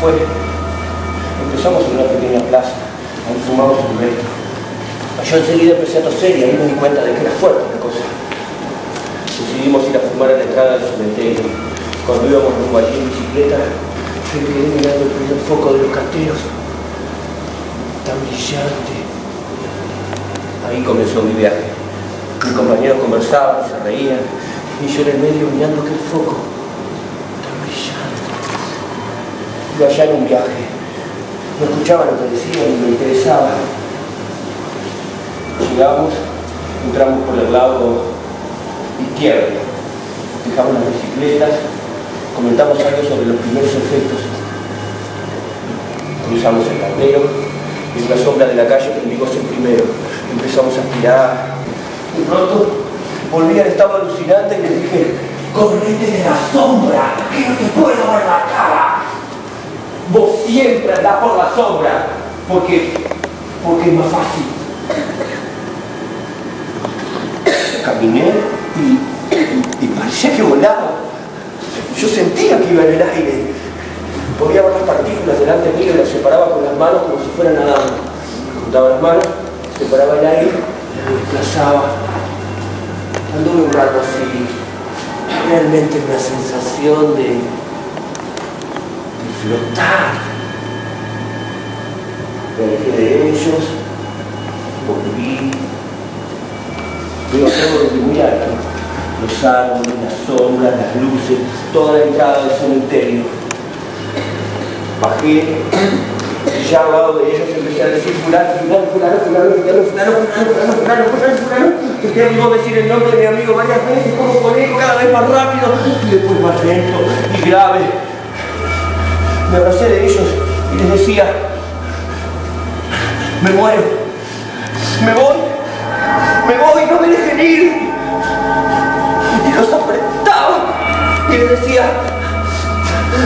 Bueno, así fue. Empezamos en una pequeña plaza, ahí fumamos un resto. Yo enseguida empecé a toser y ahí me di cuenta de que era fuerte la cosa. Decidimos ir a fumar a la entrada del cementerio. Cuando íbamos rumbo allí en bicicleta, me quedé mirando el primer foco de los canteros. Tan brillante. Ahí comenzó mi viaje. Mis compañeros conversaban, se reían, y yo en el medio mirando aquel foco tan brillante. Allá en un viaje. No escuchaba lo que decían y me interesaba. Llegamos, entramos por el lado izquierdo, dejamos las bicicletas, comentamos algo sobre los primeros efectos. Cruzamos el cantero, en la sombra de la calle prendimos el primero. Empezamos a aspirar. De pronto volví al estado alucinante y le dije, correte de la sombra, que no te puedo ver. Vos siempre andás por la sombra, porque, porque es más fácil. Caminé y, y parecía que volaba. Yo sentía que iba en el aire. Podía ver las partículas delante mío y las separaba con las manos como si fueran nadando. Juntaba las manos, separaba el aire lo desplazaba. Anduve un rato así. Realmente una sensación de, de flotar. Me de ellos, volví. Veo todo desde muy alto. Los árboles, las sombras, las luces, toda la entrada del cementerio. Bajé, y ya al lado de ellos empecé a decir fulano, fulano, fulano, fulano, fulano, fulano, fulano, fulano, fulano, fulano. Usted amigo decir el nombre de mi amigo varias veces, como conejo, cada vez más rápido, y después más lento y grave. Me abracé de ellos y les decía, me muero, me voy, me voy, no me dejen ir. Y los apretaba. Y les decía,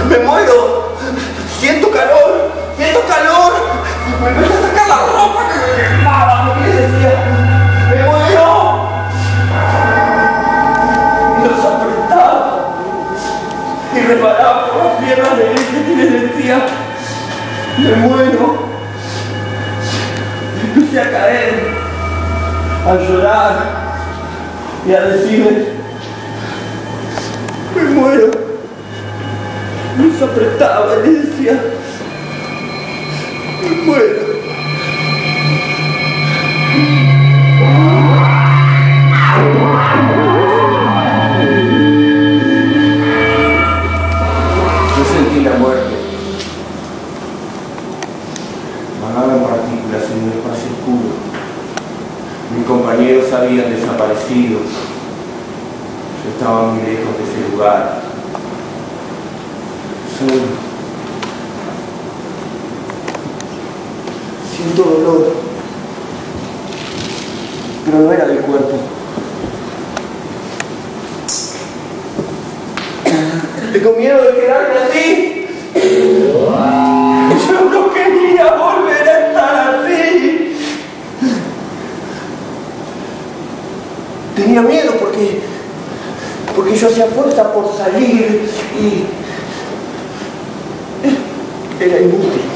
me muero, siento calor, siento calor, me empecé a sacar la ropa que me quemaba y les decía, me muero. Y los apretaba. Y resbalaba por las piernas de ellos y les decía, me muero. A caer, a llorar y a decirles, me muero. Los apretaba y decía, me muero. Partículas en un espacio oscuro. Mis compañeros habían desaparecido. Yo estaba muy lejos de ese lugar. Solo. Siento dolor. Pero no era del cuerpo. Tengo miedo de quedarme así. Por salir y era inútil.